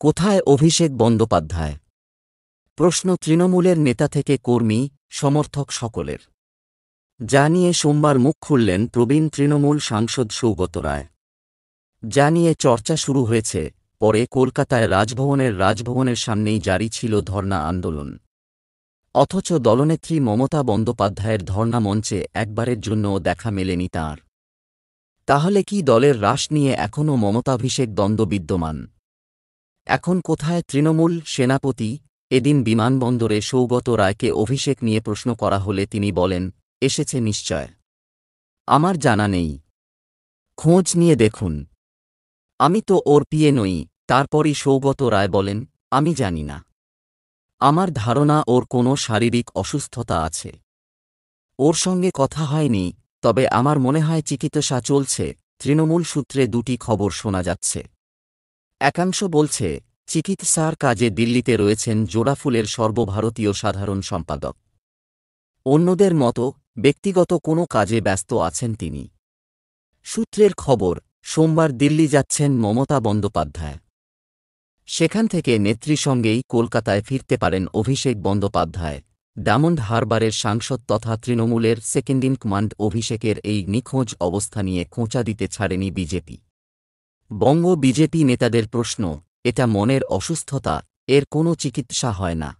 কোথায় অভিষেক বন্দ্যোপাধ্যায়? প্রশ্ন তৃণমূলের নেতা থেকে কর্মী, সমর্থক সকলের। যা নিয়ে সোমবার মুখ খুললেন প্রবীণ তৃণমূল সাংসদ সৌগত রায়। যা নিয়ে চর্চা শুরু হয়েছে, পরে কলকাতায় রাজভবনের রাজভবনের সামনেই জারি ছিল ধর্ণা আন্দোলন। অথচ দলনেত্রী মমতা বন্দ্যোপাধ্যায়ের ধর্ণা মঞ্চে একবারের জন্যও দেখা মেলেনি তাঁর। তাহলে কি দলের হ্রাস নিয়ে এখনও মমতাভিষেক দ্বন্দ্ব বিদ্যমান? এখন কোথায় তৃণমূল সেনাপতি এদিন বিমানবন্দরে সৌগত রায়কে অভিষেক নিয়ে প্রশ্ন করা হলে তিনি বলেন, এসেছে নিশ্চয়। আমার জানা নেই। খোঁজ নিয়ে দেখুন। আমি তো ওর পিয়ে নই, তারপরই সৌগত রায় বলেন, আমি জানি না। আমার ধারণা ওর কোনো শারীরিক অসুস্থতা আছে। ওর সঙ্গে কথা হয়নি, তবে আমার মনে হয় চিকিৎসা চলছে। তৃণমূল সূত্রে দুটি খবর শোনা যাচ্ছে। একাংশ বলছে, চিকিৎসার কাজে দিল্লিতে রয়েছেন জোড়াফুলের সর্বভারতীয় সাধারণ সম্পাদক। অন্যদের মতো ব্যক্তিগত কোনো কাজে ব্যস্ত আছেন তিনি। সূত্রের খবর, সোমবার দিল্লি যাচ্ছেন মমতা বন্দ্যোপাধ্যায়। সেখান থেকে নেত্রী সঙ্গেই কলকাতায় ফিরতে পারেন অভিষেক বন্দ্যোপাধ্যায়। ডায়মন্ড হারবারের সাংসদ তথা তৃণমূলের সেকেন্ড ইন কমান্ড অভিষেকের এই নিখোঁজ অবস্থা নিয়ে খোঁচা দিতে ছাড়েনি বিজেপি। বঙ্গ বিজেপি নেতাদের প্রশ্ন এটা মনের অসুস্থতা এর কোনো চিকিৎসা হয় না।